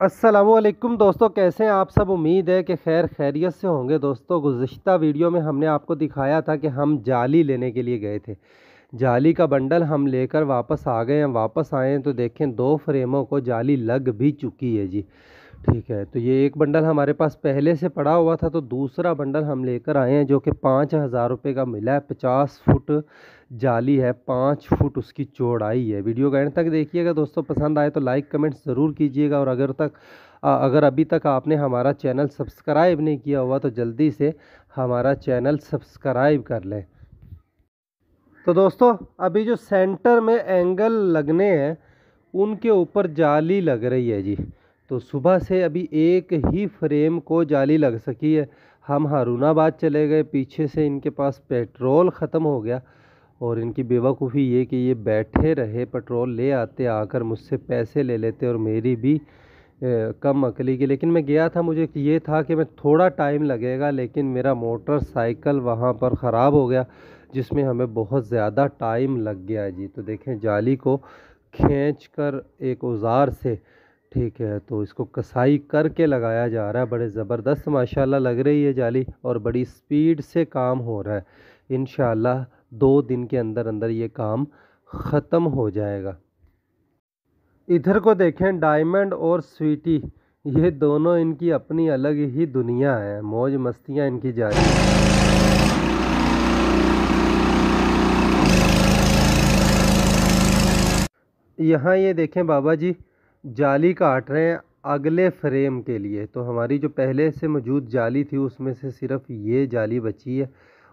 असलकुम दोस्तों, कैसे हैं आप सब? उम्मीद है कि खैर खैरियत से होंगे। दोस्तों गुज्त वीडियो में हमने आपको दिखाया था कि हम जाली लेने के लिए गए थे। जाली का बंडल हम लेकर वापस आ गए हैं। वापस आए हैं तो देखें, दो फ्रेमों को जाली लग भी चुकी है जी। ठीक है तो ये एक बंडल हमारे पास पहले से पड़ा हुआ था तो दूसरा बंडल हम लेकर आए हैं, जो कि पाँच हज़ार रुपये का मिला है, पचास फुट जाली है, पाँच फुट उसकी चौड़ाई है। वीडियो का एंड तक देखिएगा, दोस्तों, पसंद आए तो लाइक, कमेंट ज़रूर कीजिएगा, और अगर तक अगर अभी तक आपने हमारा चैनल सब्सक्राइब नहीं किया हुआ तो जल्दी से हमारा चैनल सब्सक्राइब कर लें। तो दोस्तों, अभी जो सेंटर में एंगल लगने हैं, उनके ऊपर जाली लग रही है जी। तो सुबह से अभी एक ही फ्रेम को जाली लग सकी है। हम हारूनाबाद चले गए पीछे से इनके पास पेट्रोल ख़त्म हो गया और इनकी बेवकूफ़ी ये कि ये बैठे रहे पेट्रोल ले आते आकर मुझसे पैसे ले लेते और मेरी भी ए, कम अकली की। लेकिन मैं गया था मुझे ये था कि मैं थोड़ा टाइम लगेगा लेकिन मेरा मोटरसाइकिल वहाँ पर ख़राब हो गया जिसमें हमें बहुत ज़्यादा टाइम लग गया जी तो देखें जाली को खींच कर एक औज़ार से ठीक है तो इसको कसाई करके लगाया जा रहा है। बड़े ज़बरदस्त, माशाल्लाह लग रही है जाली और बड़ी स्पीड से काम हो रहा है। इन दो दिन के अंदर अंदर ये काम ख़त्म हो जाएगा। इधर को देखें, डायमंड और स्वीटी, ये दोनों इनकी अपनी अलग ही दुनिया है। मौज मस्तियाँ इनकी जारी। यहाँ ये देखें बाबा जी जाली काट रहे हैं अगले फ्रेम के लिए। तो हमारी जो पहले से मौजूद जाली थी, उसमें से सिर्फ़ ये जाली बची है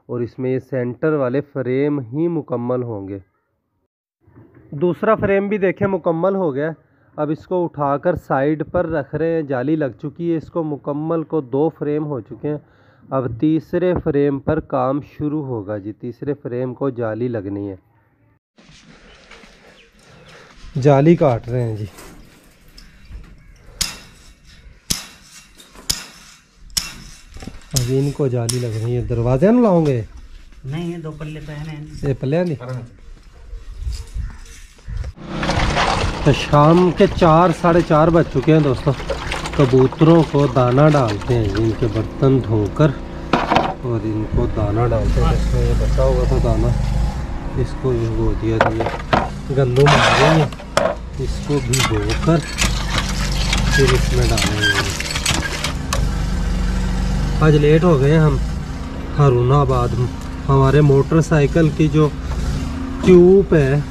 और इसमें ये सेंटर वाले फ्रेम ही मुकम्मल होंगे। दूसरा फ्रेम भी देखें, मुकम्मल हो गया। अब इसको उठाकर साइड पर रख रहे हैं, जाली लग चुकी है इसको मुकम्मल को दो फ्रेम हो चुके हैं। अब तीसरे फ्रेम पर काम शुरू होगा जी, तीसरे फ्रेम को जाली लगनी है। जाली काट रहे हैं जी। अभी इनको जाली लग रही है। दरवाजे ना लाओगे? नहीं है दो पल्ले पहने ये पल्ले नहीं? तो शाम के चार साढ़े चार बज चुके हैं दोस्तों। कबूतरों को दाना डालते हैं इनके बर्तन धोकर। और इनको दाना डालते हैं। इसमें ये बचा हुआ था दाना। इसको भिगो दिया दिया गंदम आ गई है इसको भिगो कर फिर इसमें डालेंगे। आज लेट हो गए हम। हारूनाबाद हमारे मोटरसाइकिल की जो ट्यूब है,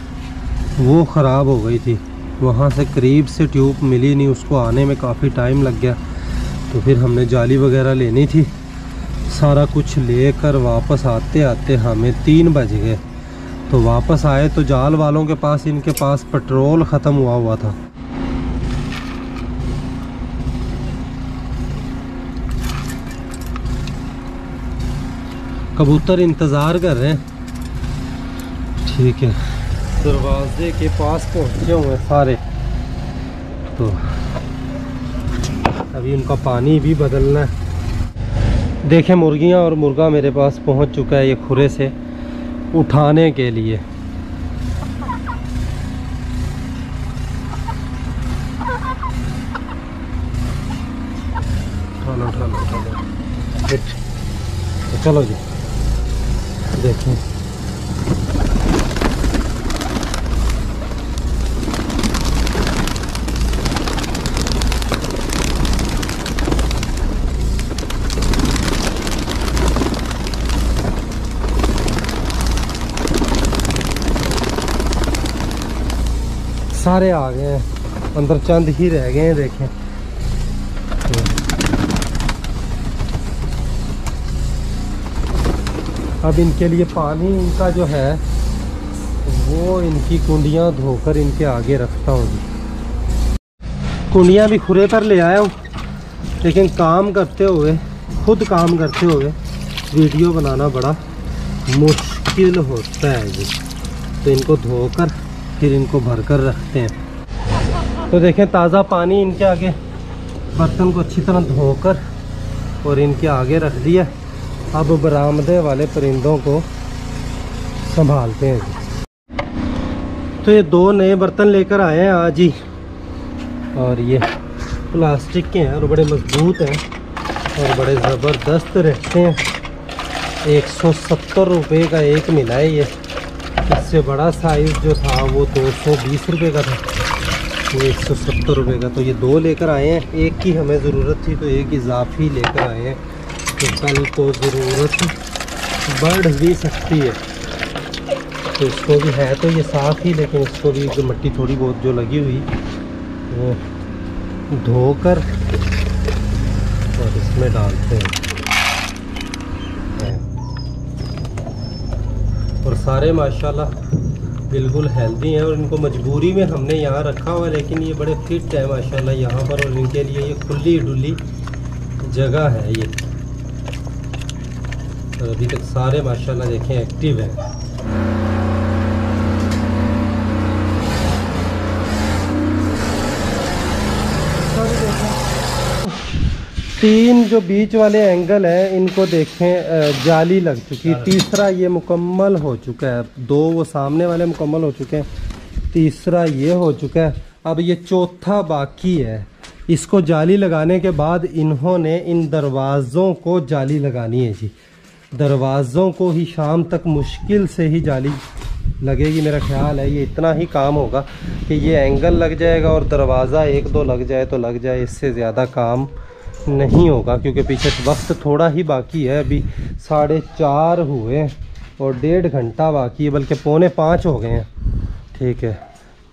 वो ख़राब हो गई थी। वहाँ से करीब से ट्यूब मिली नहीं, उसको आने में काफ़ी टाइम लग गया। तो फिर हमने जाली वगैरह लेनी थी। सारा कुछ लेकर वापस आते आते हमें तीन बज गए। तो वापस आए तो जाल वालों के पास, इनके पास पेट्रोल ख़त्म हुआ हुआ था। कबूतर इंतज़ार कर रहे हैं। ठीक है। दरवाजे के पास पहुँचे हुए सारे। तो अभी उनका पानी भी बदलना है। देखें, मुर्गियाँ और मुर्गा मेरे पास पहुँच चुका है ये खुरे से उठाने के लिए। तो चलो जी। देखें। सारे आ गए हैं। अंदर चंद ही रह गए हैं देखें। अब इनके लिए पानी इनका जो है, वो इनकी कुंडियाँ धोकर इनके आगे रखता हूँ। जी कुंडियाँ भी खुरे पर ले आया हूँ, लेकिन काम करते हुए, खुद काम करते हुए वीडियो बनाना बड़ा मुश्किल होता है जी। तो इनको धोकर फिर इनको भर कर रखते हैं। तो देखें, ताज़ा पानी इनके आगे, बर्तन को अच्छी तरह धोकर और इनके आगे रख दिया। अब बरामदे वाले परिंदों को संभालते हैं। तो ये दो नए बर्तन लेकर आए हैं आज ही। और ये प्लास्टिक के हैं और बड़े मज़बूत हैं और बड़े ज़बरदस्त रहते हैं। एक सौ सत्तर रुपये का एक मिला है ये। इससे बड़ा साइज़ जो था वो दो सौ बीस रुपये का था। ये एक सौ सत्तर रुपये का। तो ये दो लेकर आए हैं। एक की हमें ज़रूरत थी तो एक इजाफी लेकर आए हैं। तो कल को ज़रूरत बढ़ भी सकती है। तो इसको भी है तो ये साफ़ ही, लेकिन इसको भी जो मिट्टी थोड़ी बहुत जो लगी हुई, वो धोकर और इसमें डालते हैं। और सारे माशाल्लाह बिल्कुल हेल्दी हैं और इनको मजबूरी में हमने यहाँ रखा हुआ है, लेकिन ये बड़े फिट है माशाल्लाह यहाँ पर और इनके लिए ये खुली डुली जगह है ये। और अभी तक सारे माशाल्लाह देखें एक्टिव हैं। तीन जो बीच वाले एंगल हैं इनको देखें जाली लग चुकी है। तीसरा ये मुकम्मल हो चुका है। दो वो सामने वाले मुकम्मल हो चुके हैं। तीसरा ये हो चुका है। अब ये चौथा बाकी है। इसको जाली लगाने के बाद इन्होंने इन दरवाज़ों को जाली लगानी है जी। दरवाज़ों को ही शाम तक मुश्किल से ही जाली लगेगी, मेरा ख्याल है। ये इतना ही काम होगा कि ये एंगल लग जाएगा और दरवाज़ा एक दो लग जाए तो लग जाए, इससे ज़्यादा काम नहीं होगा, क्योंकि पीछे वक्त थोड़ा ही बाकी है। अभी साढ़े चार हुए और डेढ़ घंटा बाकी है, बल्कि पौने पाँच हो गए हैं। ठीक है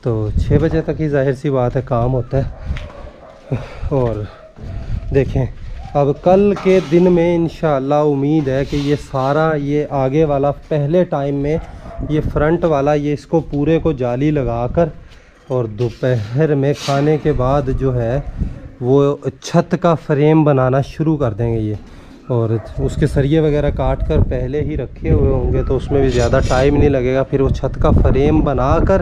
तो छः बजे तक ही ज़ाहिर सी बात है, काम होता है। और देखें अब कल के दिन में इन उम्मीद है कि ये सारा, ये आगे वाला, पहले टाइम में ये फ्रंट वाला, ये इसको पूरे को जाली लगाकर और दोपहर में खाने के बाद जो है, वो छत का फ्रेम बनाना शुरू कर देंगे ये। और उसके सरिये वगैरह काट कर पहले ही रखे हुए होंगे तो उसमें भी ज़्यादा टाइम नहीं लगेगा। फिर वो छत का फ्रेम बनाकर,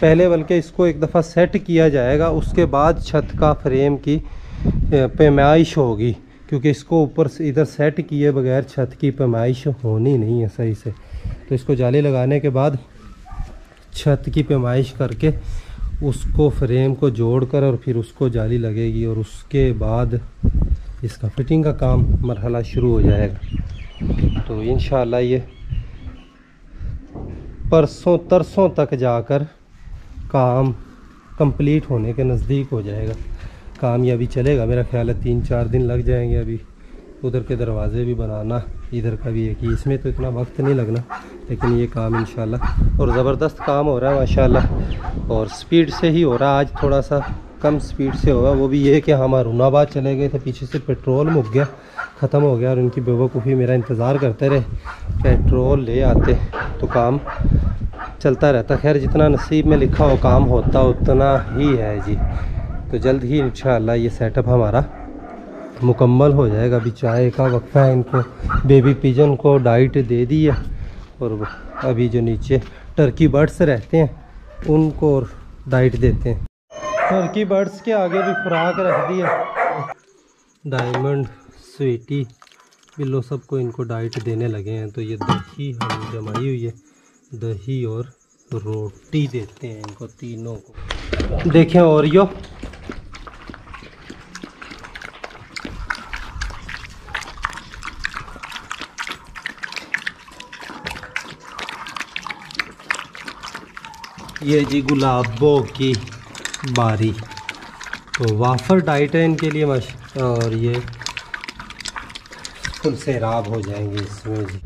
पहले बल्कि इसको एक दफ़ा सेट किया जाएगा, उसके बाद छत का फ्रेम की पैमाइश होगी, क्योंकि इसको ऊपर से इधर सेट किए बगैर छत की पैमाइश होनी नहीं है सही से। तो इसको जाली लगाने के बाद छत की पैमाइश करके उसको फ्रेम को जोड़कर और फिर उसको जाली लगेगी और उसके बाद इसका फिटिंग का काम मरहला शुरू हो जाएगा। तो इन ये परसों, तरसों तक जाकर काम कंप्लीट होने के नज़दीक हो जाएगा। काम ये अभी चलेगा, मेरा ख्याल है तीन चार दिन लग जाएँगे अभी। उधर के दरवाज़े भी बनाना, इधर का भी है कि इसमें तो इतना वक्त नहीं लगना, लेकिन ये काम इन और ज़बरदस्त काम हो रहा है माशा और स्पीड से ही हो रहा है, आज थोड़ा सा कम स्पीड से होगा, वो भी ये कि हम अरुणाबाद चले गए थे, पीछे से पेट्रोल मुक गया, ख़त्म हो गया, और उनकी बेवकूफ़ी मेरा इंतज़ार करते रहे, पेट्रोल ले आते तो काम चलता रहता। खैर, जितना नसीब में लिखा हो, काम होता उतना ही है जी। तो जल्द ही इन ये सेटअप हमारा मुकम्मल हो जाएगा। अभी चाय का वक्फा है इनको। बेबी पिजन को डाइट दे दी है। और अभी जो नीचे टर्की बर्ड्स रहते हैं, उनको और डाइट देते हैं। टर्की बर्ड्स के आगे भी खुराक रख दी है। डायमंड स्वीटी बिल्लो सबको इनको डाइट देने लगे हैं। तो ये दही हम जमाई हुई है। दही और रोटी देते हैं इनको तीनों को। देखें और यो जी गुलाबों की बारी। तो वाफर डाइट है इनके लिए मश और ये फुल सैराब हो जाएँगे इसमें जी।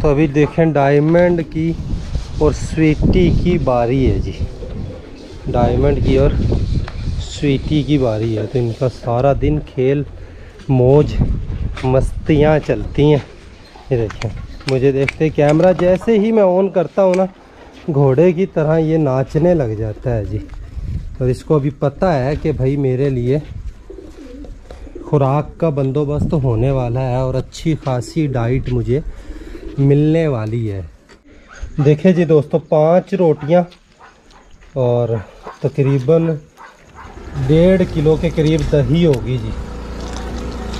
तो अभी देखें डायमंड की और स्वीटी की बारी है जी। डायमंड की और स्वीटी की बारी है। तो इनका सारा दिन खेल, मौज, मस्तियाँ चलती हैं। ये देखें, मुझे देखते कैमरा जैसे ही मैं ऑन करता हूँ ना घोड़े की तरह ये नाचने लग जाता है जी। और इसको अभी पता है कि भाई मेरे लिए खुराक का बंदोबस्त होने वाला है और अच्छी खासी डाइट मुझे मिलने वाली है। देखें जी दोस्तों, पाँच रोटियाँ और तकरीबन डेढ़ किलो के करीब दही होगी जी।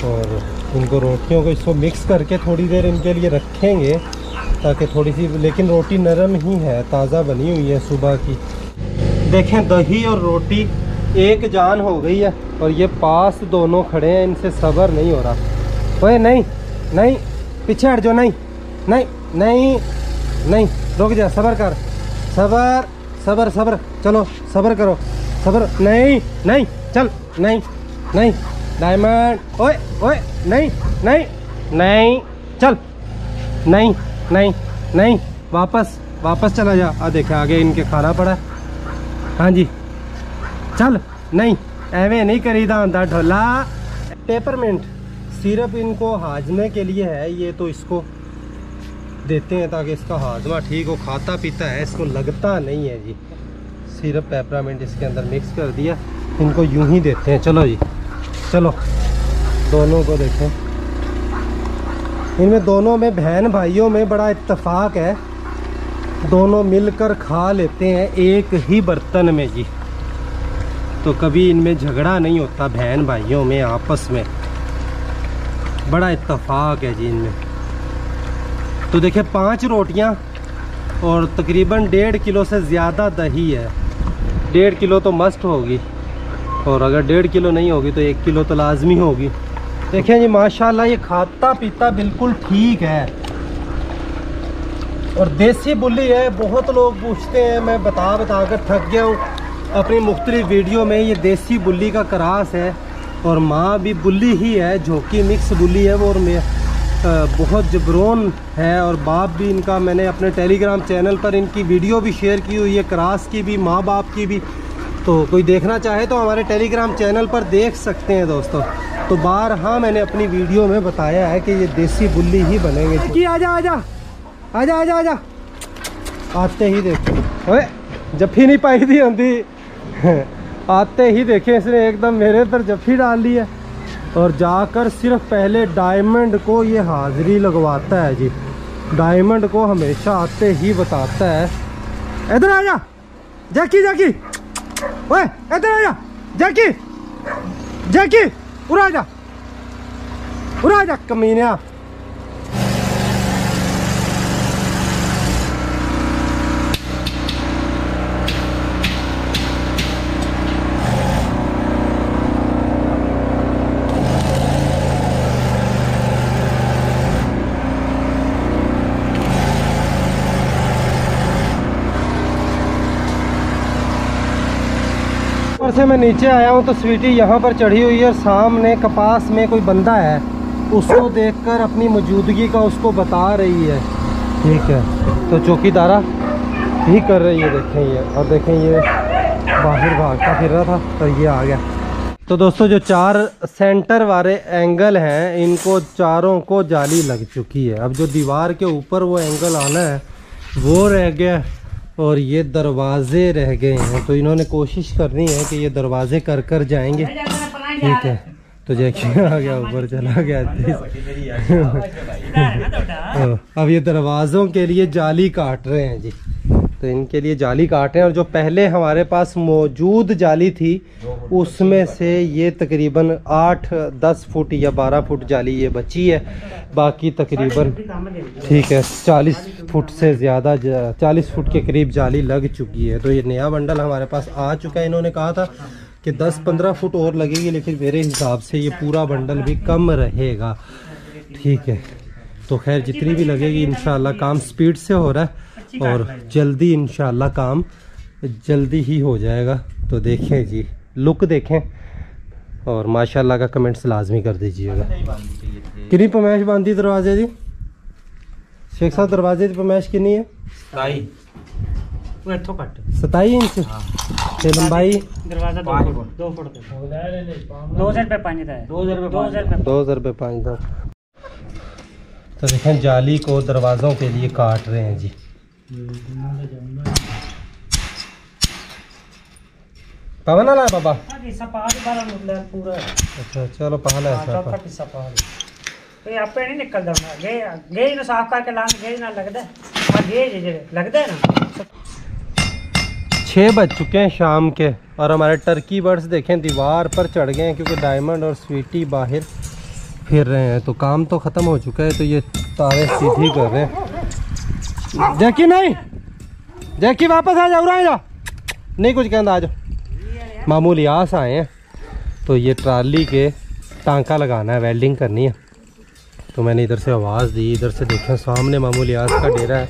और इनको रोटियों को इसको मिक्स करके थोड़ी देर इनके लिए रखेंगे ताकि थोड़ी सी, लेकिन रोटी नरम ही है, ताज़ा बनी हुई है सुबह की। देखें, दही और रोटी एक जान हो गई है, और ये पास दोनों खड़े हैं, इनसे सबर नहीं हो रहा। ओए, नहीं नहीं, पीछे हट जाओ, नहीं नहीं नहीं नहीं, रुक जा, सबर कर, सबर सबर सबर, चलो, सबर करो, सबर, नहीं नहीं, चल, नहीं नहीं, डायमंड, ओए ओए, नहीं नहीं नहीं, चल, नहीं। नहीं नहीं, वापस वापस चला जा। आ देखा, आगे इनके खाना पड़ा हाँ। जी। चल, नहीं एवे नहीं करीदा होता ढोला। पेपरमेंट सिर्फ़ इनको हाजमे के लिए है, ये तो इसको देते हैं ताकि इसका हाजमा ठीक हो। खाता पीता है, इसको लगता नहीं है जी। सिर्फ़ पेपरामेंट इसके अंदर मिक्स कर दिया। इनको यूँ ही देते हैं। चलो जी। चलो, दोनों को देखें। इनमें दोनों में बहन भाइयों में बड़ा इत्तेफाक है। दोनों मिलकर खा लेते हैं एक ही बर्तन में जी। तो कभी इनमें झगड़ा नहीं होता बहन भाइयों में, आपस में। बड़ा इत्तेफाक है जी इनमें। तो देखिए, पाँच रोटियाँ और तकरीबन डेढ़ किलो से ज़्यादा दही है। डेढ़ किलो तो मस्ट होगी। और अगर डेढ़ किलो नहीं होगी तो एक किलो तो लाजमी होगी। देखिए जी, माशाल्लाह, ये खाता पीता बिल्कुल ठीक है। और देसी बुल्ली है, बहुत लोग पूछते हैं, मैं बता बता कर थक गया हूँ। अपनी मुख्तलिफ़ वीडियो में ये देसी बुल्ली का क्रास है, और माँ भी बुल्ली ही है, झोंकी मिक्स बुल्ली है वो, और मैं बहुत जबरोन है, और बाप भी इनका, मैंने अपने टेलीग्राम चैनल पर इनकी वीडियो भी शेयर की हुई है, क्रास की भी, माँ बाप की भी। तो कोई देखना चाहे तो हमारे टेलीग्राम चैनल पर देख सकते हैं दोस्तों। तो बार हाँ मैंने अपनी वीडियो में बताया है कि ये देसी बुल्ली ही बनेंगे। कि आजा आजा। आजा आजा आजा। आते ही देखो। ओए जफ्फी नहीं पाई थी होती आते ही देखे इसने एकदम मेरे पर जफ्फी डाल ली है। और जाकर सिर्फ़ पहले डायमंड को ये हाजिरी लगवाता है जी। डायमंड को हमेशा आते ही बताता है। इधर आ जा जैकी जैकी। ओए इधर जैकी जैकी जा। उड़ा जा कमीनिया से मैं नीचे आया हूँ तो स्वीटी यहाँ पर चढ़ी हुई है और सामने कपास में कोई बंदा है। उसको देखकर अपनी मौजूदगी का उसको बता रही है। ठीक है। तो चौकीदारा भी कर रही है, देखें ये। और देखें ये बाहर भागता फिर रहा था तो ये आ गया। तो दोस्तों, जो चार सेंटर वाले एंगल हैं, इनको चारों को जाली लग चुकी है। अब जो दीवार के ऊपर वो एंगल आना है, वो रह गया। और ये दरवाजे रह गए हैं। तो इन्होंने कोशिश करनी है कि ये दरवाजे कर कर जाएँगे। ठीक है। तो जैकी आ गया ऊपर चला गया हाँ, अब ये दरवाज़ों के लिए जाली काट रहे हैं जी। तो इनके लिए जाली काट और जो पहले हमारे पास मौजूद जाली थी, उसमें से ये तकरीबन आठ, दस फुट या बारह फुट जाली ये बची है। बाकी तकरीबन ठीक है, चालीस फुट से ज़्यादा चालीस फुट के करीब जाली लग चुकी है। तो ये नया बंडल हमारे पास आ चुका है। इन्होंने कहा था कि 10-15 फुट और लगेगी, लेकिन मेरे हिसाब से ये पूरा बंडल भी कम रहेगा। ठीक है तो खैर जितनी भी लगेगी इन काम स्पीड से हो रहा है। और जल्दी इंशाल्लाह काम जल्दी ही हो जाएगा। तो देखें जी लुक देखें और माशाल्लाह का कमेंट्स लाजमी कर दीजिएगा। कितनी पमैश बांधी दरवाजे जी? शेख साहब दरवाजे की पमैश कितनी है? वो सताई इंच? ते लंबाई? दरवाज़ा दो फुट दो फुट दे दो हज़ार रुपये पानी है दो हज़ार रुपये पाँच दो तो देखें जाली को दरवाज़ों के लिए काट रहे हैं जी। पवन है बाबा अच्छा चलो पहला हाँ, पहाड़ तो नहीं निकल जाऊँगा गे गेज ना साफ़ करके लाने गेज ना लगदा और गेज जे लगदा है ना? छः बज चुके हैं शाम के और हमारे टर्की बर्ड्स देखें दीवार पर चढ़ गए हैं क्योंकि डायमंड और स्वीटी बाहर फिर रहे हैं। तो काम तो ख़त्म हो चुका है तो ये तारे सीधी कर रहे हैं। जैकी नहीं? जैकी वापस आ जाओ जा। नहीं कुछ कहना आ जाओ मामूली आस आए हैं तो ये ट्राली के टांका लगाना है, वेल्डिंग करनी है। तो मैंने इधर से आवाज़ दी, इधर से देखा, सामने मामूली आस का डेरा है,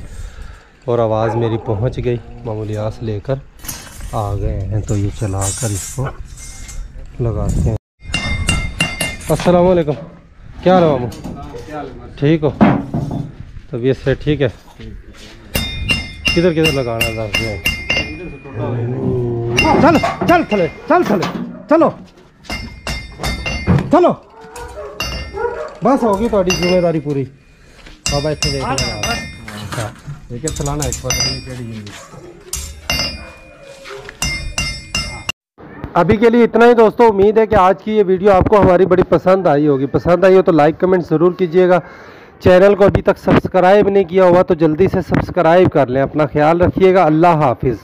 और आवाज़ मेरी पहुँच गई। मामूली आस लेकर आ गए हैं तो ये चला कर इसको लगाते हैं। अस्सलाम वालेकुम क्या हाल मामू? ठीक हो? तबीयत से ठीक है? किधर किधर लगाना था उसमें? चल चल थले चल थले चलो। चलो। बस होगी थोड़ी ज़िम्मेदारी पूरी। बाबा इतने देख हाँ, लेना बस। अच्छा चलाना एक पता नहीं केड़ी ज़िंदगी। अभी के लिए इतना ही दोस्तों उम्मीद है कि आज की ये वीडियो आपको हमारी बड़ी पसंद आई होगी। पसंद आई हो तो लाइक कमेंट ज़रूर कीजिएगा। चैनल को अभी तक सब्सक्राइब नहीं किया हुआ तो जल्दी से सब्सक्राइब कर लें। अपना ख्याल रखिएगा। अल्लाह हाफिज़।